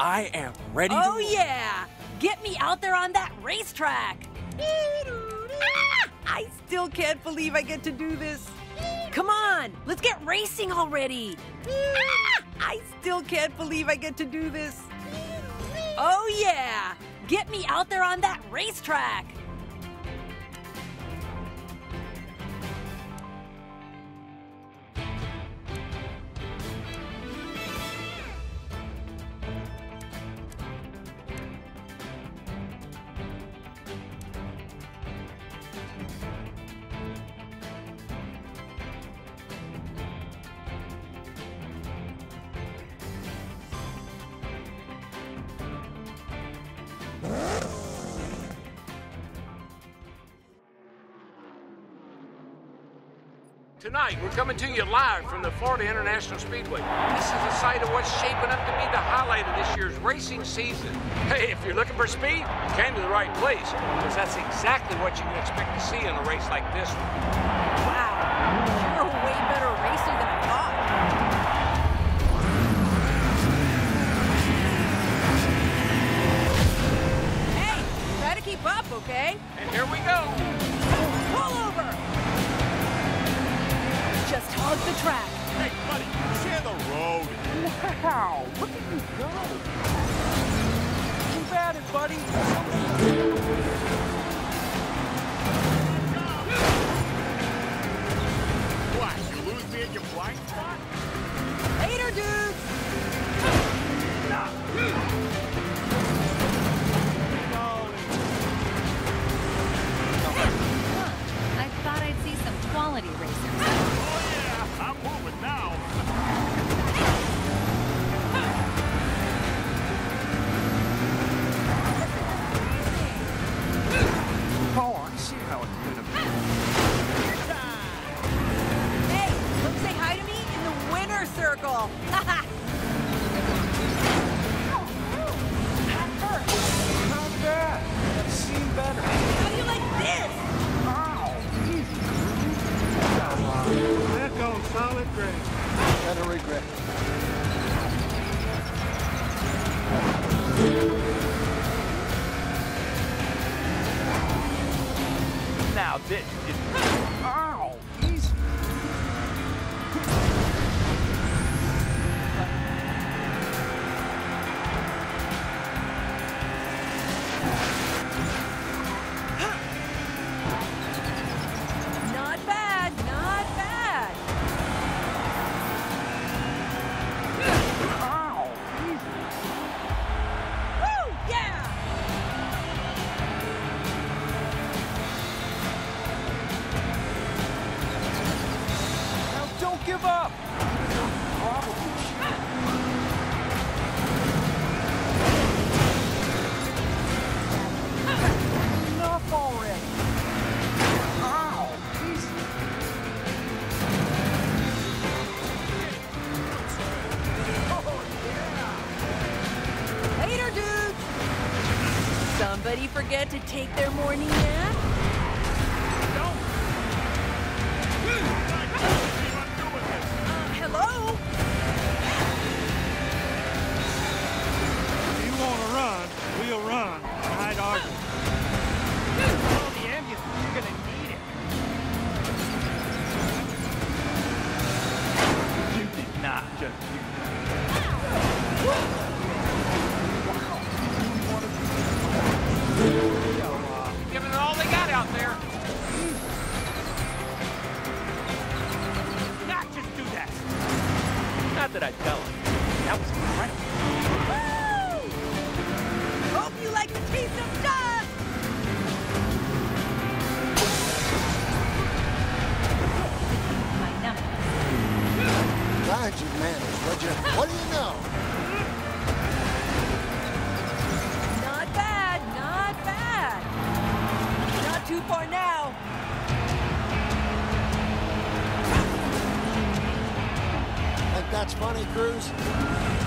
I am ready Oh, yeah! Get me out there on that racetrack! Ah! I still can't believe I get to do this. Come on, let's get racing already. Ah! I still can't believe I get to do this. Oh, yeah! Get me out there on that racetrack! Tonight, we're coming to you live from the Florida International Speedway. This is a site of what's shaping up to be the highlight of this year's racing season. Hey, if you're looking for speed, you came to the right place, because that's exactly what you can expect to see in a race like this one. Wow, you're a way better racer than I thought. Hey, try to keep up, okay? And here we go. Pull over! Just hug the track. Hey, buddy, share the road. Wow, look at you go. Keep at it, buddy. What, you lose me at your blind spot? Later, dudes! I thought I'd see some quality racers. This is. Somebody forget to take their morning nap? Out there. Not just do that. Not that I tell him. That's funny, Cruz?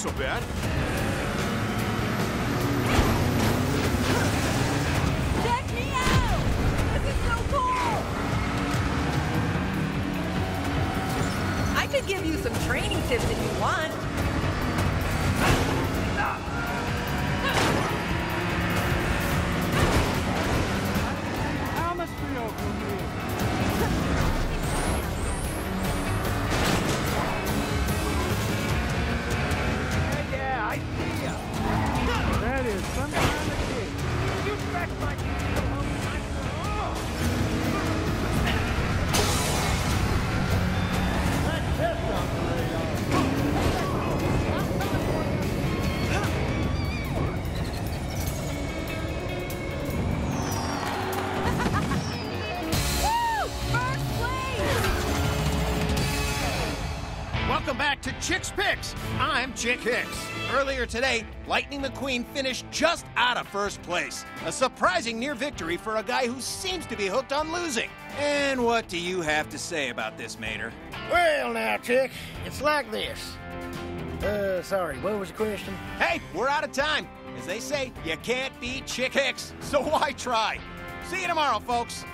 So Welcome back to Chick's Picks. I'm Chick Hicks. Earlier today, Lightning McQueen finished just out of first place. A surprising near victory for a guy who seems to be hooked on losing. And what do you have to say about this, Mater? Well, now, Chick, it's like this. Uh, sorry, what was the question? Hey, we're out of time. As they say, you can't beat Chick Hicks, so why try? See you tomorrow, folks.